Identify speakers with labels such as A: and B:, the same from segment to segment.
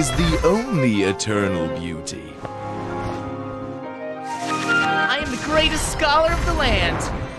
A: is the only eternal beauty.
B: I am the greatest scholar of the land.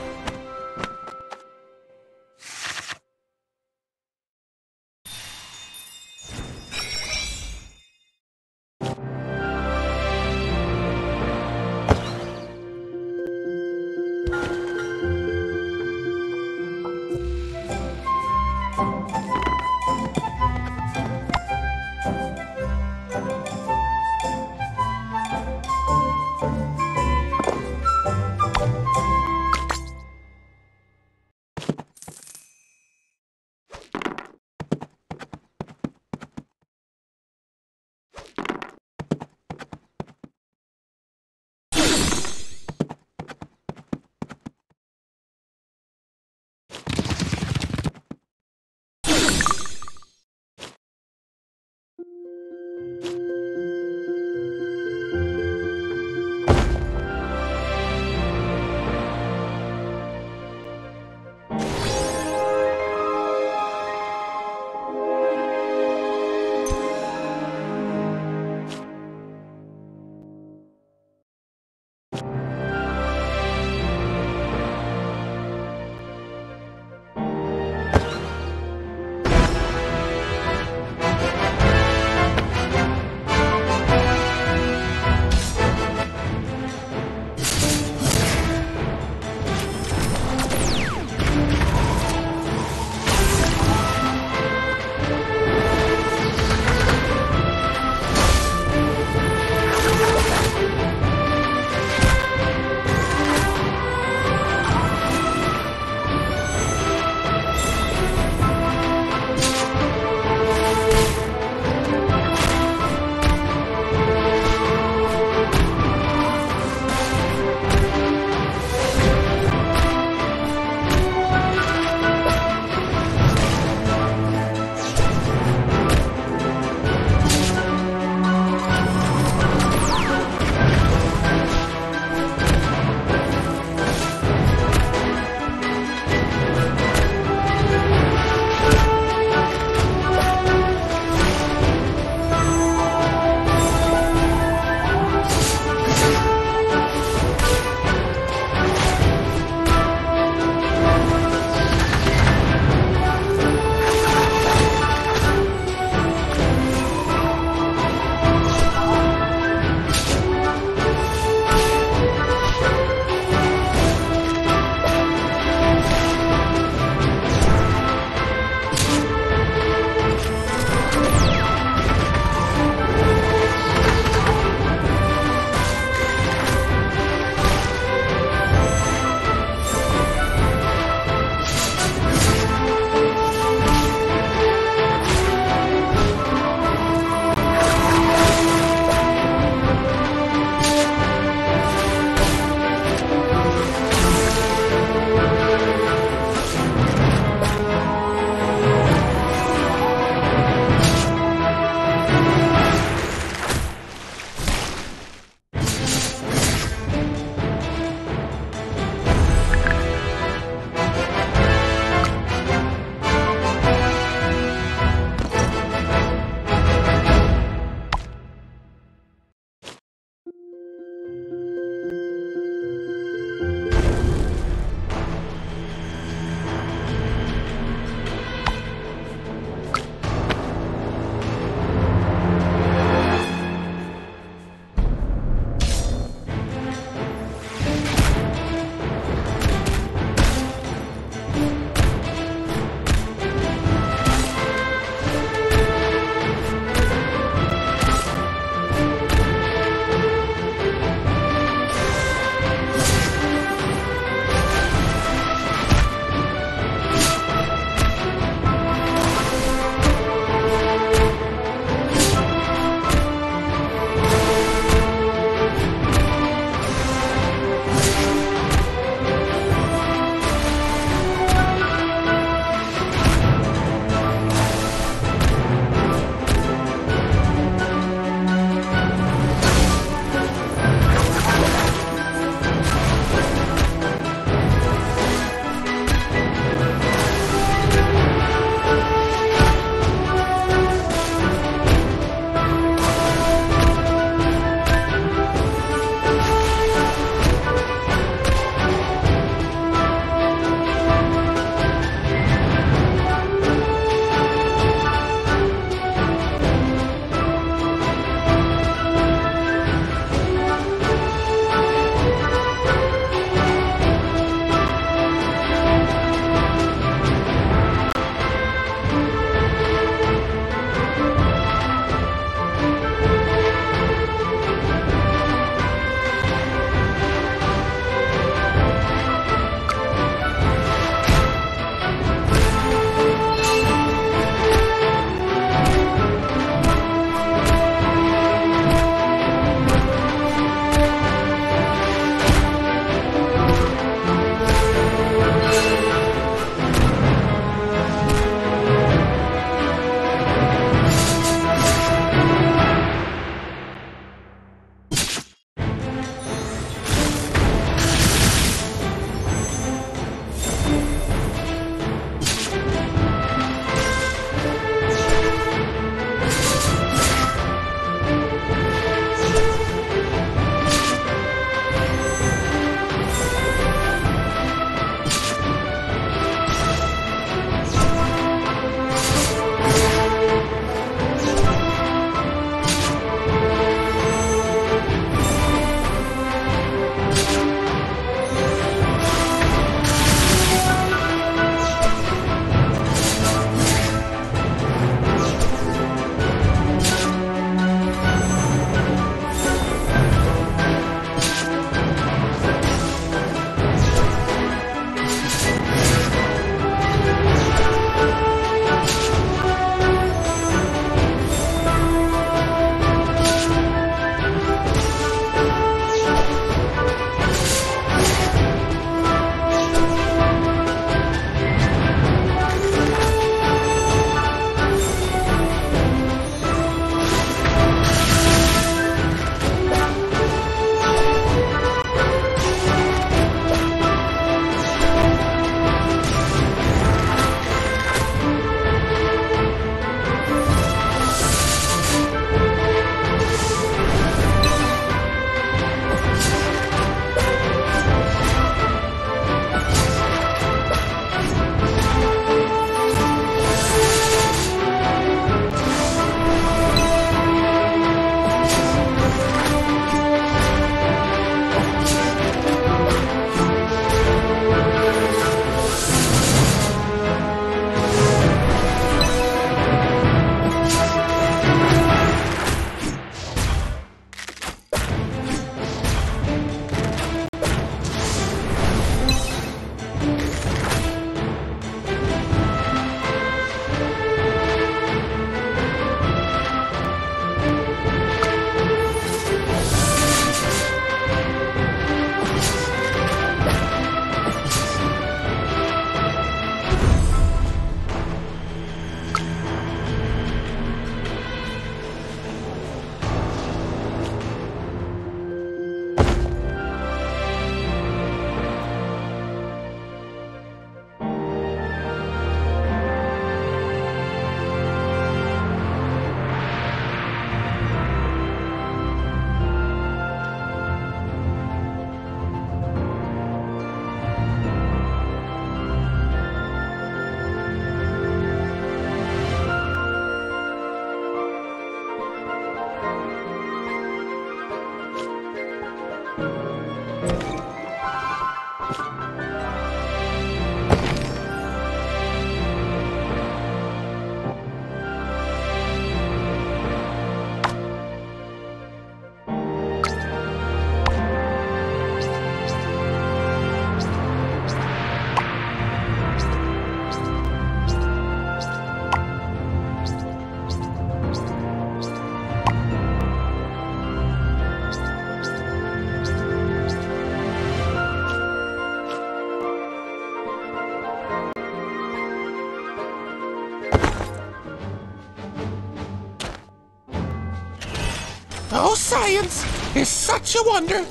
B: Science is such a wonder.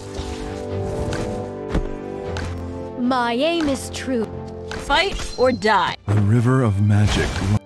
C: My aim is true.
D: Fight or die.
A: The river of magic.